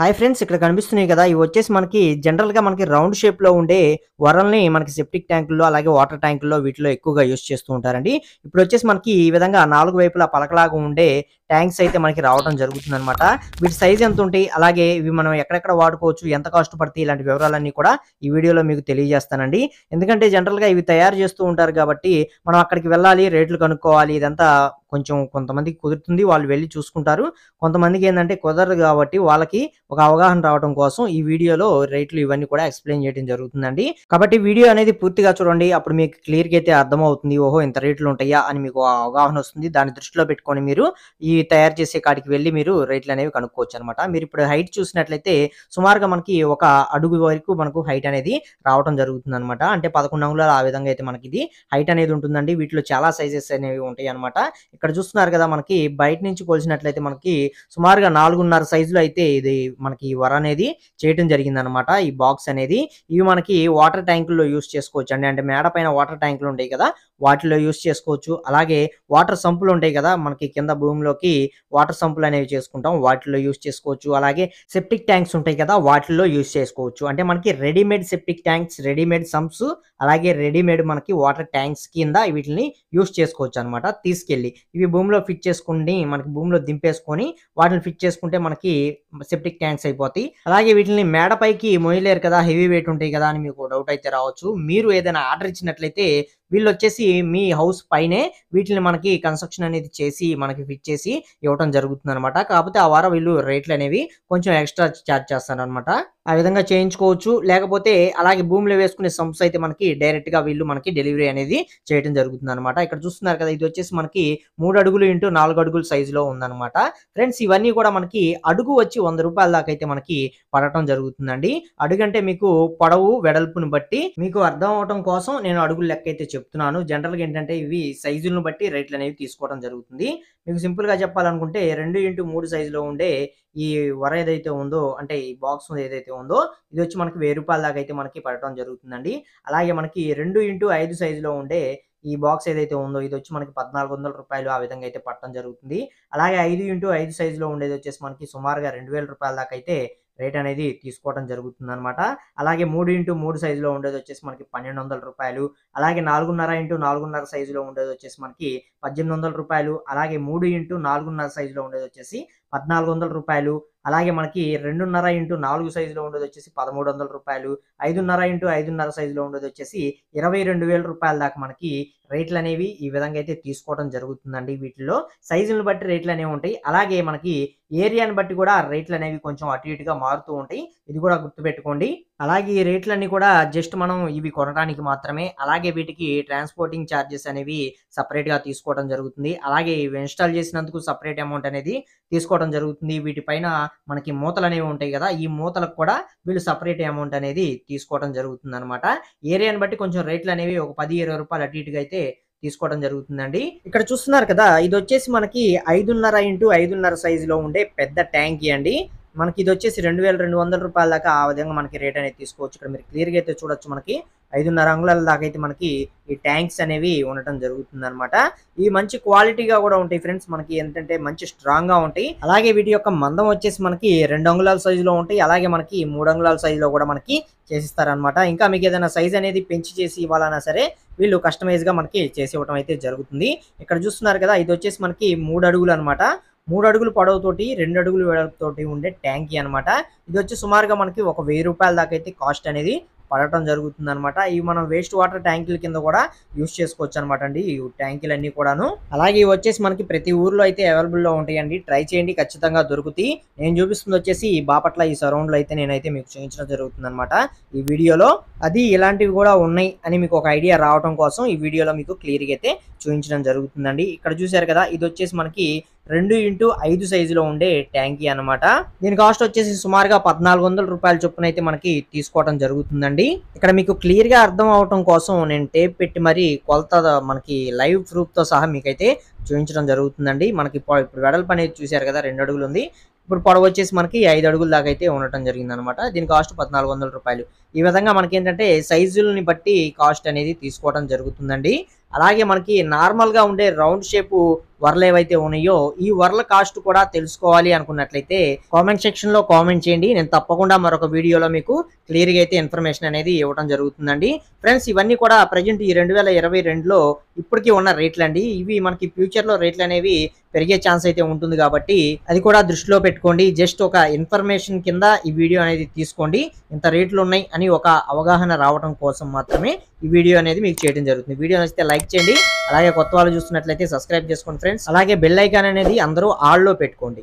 Hi friends ఇక్కడ కనిపిస్తున్నాయి కదా ఇవి వచ్చేసి మనకి జనరల్గా మనకి రౌండ్ షేప్లో ఉండే వరల్ని మనకి సెప్టిక్ ట్యాంకుల్లో అలాగే వాటర్ ట్యాంకుల్లో వీటిలో ఎక్కువగా యూస్ చేస్తూ ఉంటారండి. ఇప్పుడు వచ్చేసి మనకి ఈ విధంగా నాలుగు వైపులా పలకలాగా ఉండే ట్యాంక్స్ అయితే మనకి రావడం జరుగుతుంది అనమాట వీటి సైజ్ ఎంత ఉంటాయి? అలాగే ఇవి మనం ఎక్కడెక్కడ వాడుకోవచ్చు? ఎంత కాస్ట్ పడతాయి? ఇలాంటి వివరాలన్నీ కూడా ఈ వీడియోలో మీకు తెలియజేస్తానండి. ఎందుకంటే జనరల్గా ఇవి తయారు చేస్తూ ఉంటారు కాబట్టి మనం అక్కడికి వెళ్ళాలి రేట్లు కనుక్కోవాలి ఇదంతా కొంచెం కొంతమందికి కుదురుతుంది. వాళ్ళు వెళ్ళి చూసుకుంటారు. కొంతమందికి ఏంటంటే కుదరదు కాబట్టి వాళ్ళకి ఒక అవగాహన రావడం కోసం ఈ వీడియోలో రేట్లు ఇవన్నీ కూడా ఎక్స్ప్లెయిన్ చేయడం జరుగుతుందండి. కాబట్టి వీడియో అనేది పూర్తిగా చూడండి. అప్పుడు మీకు క్లియర్గా అయితే అర్థమవుతుంది. ఓహో ఇంత రేట్లు ఉంటాయా అని మీకు అవగాహన వస్తుంది. దాన్ని దృష్టిలో పెట్టుకొని మీరు ఈ తయారు చేసే కాడికి వెళ్ళి మీరు రేట్లు అనేవి కనుక్కోవచ్చు అనమాట మీరు ఇప్పుడు హైట్ చూసినట్లయితే సుమారుగా మనకి ఒక అడుగు వరకు మనకు హైట్ అనేది రావడం జరుగుతుంది అనమాట అంటే పదకొండు అంగుళాలు ఆ విధంగా అయితే మనకి ఇది హైట్ అనేది ఉంటుందండి. వీటిలో చాలా సైజెస్ అనేవి ఉంటాయి అనమాట ఇక్కడ చూస్తున్నారు కదా మనకి బయట నుంచి కొలిసినట్లయితే మనకి సుమారుగా నాలుగున్నర సైజులో అయితే ఇది మనకి వర అనేది చేయటం జరిగింది అనమాట ఈ బాక్స్ అనేది ఇవి మనకి వాటర్ ట్యాంకుల్లో యూస్ చేసుకోవచ్చు అండి. అంటే మేడ పైన వాటర్ ట్యాంకులు ఉంటాయి కదా వాటిలో యూస్ చేసుకోవచ్చు. అలాగే వాటర్ సంపులు ఉంటాయి కదా మనకి కింద భూమిలోకి వాటర్ సంపులు అనేవి చేసుకుంటాం. వాటిలో యూస్ చేసుకోవచ్చు. అలాగే సెప్టిక్ ట్యాంక్స్ ఉంటాయి కదా వాటిల్లో యూస్ చేసుకోవచ్చు. అంటే మనకి readymade septic tanks readymade sumps అలాగే రెడీమేడ్ మనకి వాటర్ ట్యాంక్స్ కింద వీటిని యూస్ చేసుకోవచ్చు అనమాట తీసుకెళ్ళి ఇవి భూమిలో ఫిట్ చేసుకుని మనకి భూమిలో దింపేసుకొని వాటిని ఫిట్ చేసుకుంటే మనకి సెప్టిక్ ట్యాంక్స్ అయిపోతాయి. అలాగే వీటిని మేడపైకి మొయ్యలేరు కదా హెవీ వెయిట్ ఉంటాయి కదా అని మీకు డౌట్ అయితే రావచ్చు. మీరు ఏదైనా ఆర్డర్ ఇచ్చినట్లయితే వీళ్ళు వచ్చేసి మీ హౌస్ పైనే వీటిని మనకి కన్స్ట్రక్షన్ అనేది చేసి మనకి ఫిట్ చేసి ఇవ్వడం జరుగుతుంది అనమాట కాకపోతే ఆ వారం వీళ్ళు రేట్లు అనేవి కొంచెం ఎక్స్ట్రా ఛార్జ్ చేస్తారు అనమాట ఆ విధంగా చేయించుకోవచ్చు. లేకపోతే అలాగే భూమిలో వేసుకునే సంస్థ అయితే మనకి డైరెక్ట్గా వీళ్ళు మనకి డెలివరీ అనేది చేయడం జరుగుతుంది అనమాట ఇక్కడ చూస్తున్నారు కదా ఇది వచ్చేసి మనకి మూడు అడుగులు ఇంటూ నాలుగు అడుగుల సైజులో లో ఉందన్నమాట. ఫ్రెండ్స్ ఇవన్నీ కూడా మనకి అడుగు వచ్చి వంద రూపాయల దాకా అయితే మనకి పడటం జరుగుతుందండి. అడుగు అంటే మీకు పొడవు వెడల్పుని బట్టి మీకు అర్థం అవటం కోసం నేను అడుగులు లెక్క అయితే చెప్తున్నాను. జనరల్గా ఏంటంటే ఇవి సైజులను బట్టి రేట్లు అనేవి తీసుకోవడం జరుగుతుంది. మీకు సింపుల్గా చెప్పాలనుకుంటే రెండు ఇంటూ మూడు సైజులో ఉండే ఈ వర ఏదైతే ఉందో అంటే ఈ బాక్స్ ఏదైతే ఉందో ఇది వచ్చి మనకి వెయ్యి రూపాయల దాకా అయితే మనకి పడటం జరుగుతుందండి. అలాగే మనకి రెండు ఇంటూ ఐదు సైజులో ఉండే ఈ బాక్స్ ఏదైతే ఉందో ఇది వచ్చి మనకి పద్నాలుగు వందల రూపాయలు ఆ విధంగా అయితే పట్టడం జరుగుతుంది. అలాగే ఐదు ఇంటూ ఐదు సైజులో ఉండేది వచ్చేసి మనకి సుమారుగా రెండు వేల రూపాయల దాకా అయితే రేట్ అనేది తీసుకోవడం జరుగుతుంది అనమాట అలాగే మూడు ఇంటూ మూడు సైజులో ఉండేది వచ్చేసి మనకి పన్నెండు వందల రూపాయలు. అలాగే నాలుగున్నర ఇంటూ నాలుగున్నర సైజులో ఉండేది వచ్చేసి మనకి పద్దెనిమిది వందల రూపాయలు. అలాగే మూడు ఇంటూ నాలుగున్నర సైజులో ఉండేది వచ్చేసి పద్నాలుగు వందల రూపాయలు. అలాగే మనకి రెండున్నర ఇంటూ నాలుగు సైజులో ఉండేది వచ్చేసి పదమూడు వందల రూపాయలు ఐదున్నర ఇంటూ ఐదున్నర సైజులో ఉండేది వచ్చేసి ఇరవై రెండు వేల రూపాయల దాకా మనకి రేట్లు అనేవి ఈ విధంగా అయితే తీసుకోవడం జరుగుతుందండి వీటిలో సైజులను బట్టి రేట్లు అనేవి ఉంటాయి. అలాగే మనకి ఏరియాని బట్టి కూడా రేట్లు అనేవి కొంచెం అటు ఇటుగా మారుతూ ఉంటాయి. ఇది కూడా గుర్తుపెట్టుకోండి. అలాగే ఈ రేట్లన్నీ కూడా జస్ట్ మనం ఇవి కొనడానికి మాత్రమే అలాగే వీటికి ట్రాన్స్పోర్టింగ్ ఛార్జెస్ అనేవి సపరేట్గా తీసుకోవడం జరుగుతుంది. అలాగే ఇవి ఇన్స్టాల్ చేసినందుకు సపరేట్ అమౌంట్ అనేది తీసుకోవడం జరుగుతుంది. వీటిపైన మనకి మూతలు అనేవి ఉంటాయి కదా ఈ మూతలకు కూడా వీళ్ళు సపరేట్ అమౌంట్ అనేది తీసుకోవడం జరుగుతుంది అనమాట ఏరియాని బట్టి కొంచెం రేట్లు అనేవి ఒక పది ఇరవై రూపాయలు అటు ఇటుగా అయితే తీసుకోవడం జరుగుతుందండి. ఇక్కడ చూస్తున్నారు కదా ఇది వచ్చేసి మనకి ఐదున్నర ఇంటూ ఐదున్నర సైజులో ఉండే పెద్ద ట్యాంక్ అండి. మనకి ఇది వచ్చేసి రెండు వేల రెండు వందల రూపాయల దాకా ఆ విధంగా మనకి రేట్ అనేది తీసుకోవచ్చు. ఇక్కడ మీరు క్లియర్గా అయితే చూడొచ్చు మనకి. ఐదున్నర అంగుళాల దాకా అయితే మనకి ఈ ట్యాంక్స్ అనేవి ఉండటం జరుగుతుంది అనమాట ఇవి మంచి క్వాలిటీగా కూడా ఉంటాయి ఫ్రెండ్స్ మనకి ఏంటంటే మంచి స్ట్రాంగ్గా ఉంటాయి. అలాగే వీటి యొక్క మందం వచ్చేసి మనకి రెండు అంగుళాల సైజులో ఉంటాయి. అలాగే మనకి మూడు అంగుళాల సైజులో కూడా మనకి చేసిస్తారనమాట ఇంకా మీకు ఏదైనా సైజ్ అనేది పెంచి చేసి ఇవ్వాలన్నా సరే వీళ్ళు కస్టమైజ్గా మనకి చేసి ఇవ్వడం అయితే జరుగుతుంది. ఇక్కడ చూస్తున్నారు కదా ఇది వచ్చేసి మనకి మూడు అడుగులు అనమాట మూడు అడుగులు పొడవుతోటి రెండు అడుగులు వెడల్పుతోటి ఉండే ట్యాంకీ అనమాట ఇది వచ్చి సుమారుగా మనకి ఒక వెయ్యి రూపాయల దాకా అయితే కాస్ట్ అనేది పడటం జరుగుతుంది అనమాట ఇవి మనం వేస్ట్ వాటర్ ట్యాంకుల కింద కూడా యూస్ చేసుకోవచ్చు అనమాట అండి ఈ ట్యాంకులన్నీ కూడాను. అలాగే ఇవి వచ్చేసి మనకి ప్రతి ఊర్లో అయితే అవైలబుల్లో ఉంటాయండి. ట్రై చేయండి ఖచ్చితంగా దొరుకుతాయి. నేను చూపిస్తుంది వచ్చేసి ఈ బాపట్ల ఈ సరౌండ్లో అయితే నేనైతే మీకు చూపించడం జరుగుతుంది అనమాట ఈ వీడియోలో అది ఇలాంటివి కూడా ఉన్నాయి అని మీకు ఒక ఐడియా రావడం కోసం ఈ వీడియోలో మీకు క్లియర్గా అయితే చూపించడం జరుగుతుందండి. ఇక్కడ చూసారు కదా ఇది వచ్చేసి మనకి రెండు ఇంటూ ఐదు సైజులో ఉండే ట్యాంకీ అనమాట దీని కాస్ట్ వచ్చేసి సుమారుగా పద్నాలుగు వందల రూపాయల చొప్పున అయితే మనకి తీసుకోవడం జరుగుతుందండి. ఇక్కడ మీకు క్లియర్గా అర్థం అవటం కోసం నేను టేప్ పెట్టి మరి కొలత మనకి లైవ్ ప్రూఫ్తో సహా మీకైతే చూపించడం జరుగుతుందండి. మనకి ఇప్పుడు వెడల్పు అనేది చూశారు కదా రెండు అడుగులు ఉంది. ఇప్పుడు పొడవు వచ్చేసి మనకి ఐదు అడుగుల దాకా అయితే ఉండటం జరిగింది అనమాట దీని కాస్ట్ పద్నాలుగు వందల రూపాయలు. ఈ విధంగా మనకి ఏంటంటే సైజులని బట్టి కాస్ట్ అనేది తీసుకోవడం జరుగుతుందండి. అలాగే మనకి నార్మల్గా ఉండే రౌండ్ షేప్ వరలు ఏవైతే ఉన్నాయో ఈ వరల కాస్ట్ కూడా తెలుసుకోవాలి అనుకున్నట్లయితే కామెంట్ సెక్షన్లో కామెంట్ చేయండి. నేను తప్పకుండా మరొక వీడియోలో మీకు క్లియర్గా అయితే ఇన్ఫర్మేషన్ అనేది ఇవ్వడం జరుగుతుందండి. ఫ్రెండ్స్ ఇవన్నీ కూడా ప్రజెంట్ ఈ రెండు వేల ఇరవై రెండులో ఇప్పటికీ ఉన్న రేట్లు అండి. ఇవి మనకి ఫ్యూచర్లో రేట్లు అనేవి పెరిగే ఛాన్స్ అయితే ఉంటుంది కాబట్టి అది కూడా దృష్టిలో పెట్టుకోండి. జస్ట్ ఒక ఇన్ఫర్మేషన్ కింద ఈ వీడియో అనేది తీసుకోండి. ఇంత రేట్లు ఉన్నాయి అని ఒక అవగాహన రావడం కోసం మాత్రమే ఈ వీడియో అనేది మీకు చేయడం జరుగుతుంది. వీడియో నచ్చితే లైక్ చేయండి. అలాగే కొత్త వాళ్ళు చూస్తున్నట్లయితే సబ్స్క్రైబ్ చేసుకోండి. ఫ్రెండ్స్ అలాగే బెల్ ఐకాన్ అనేది అందరూ ఆల్లో పెట్టుకోండి.